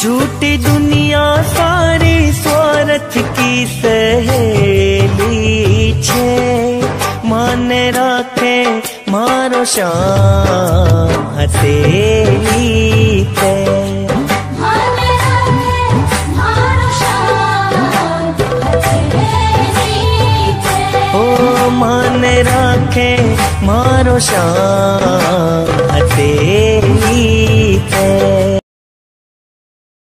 झूठी दुनिया सारी स्वार्थ की सहेली छे। माने राखे मारो शाम हथेली पे राखे मारो ओ माने राखे मारो शाम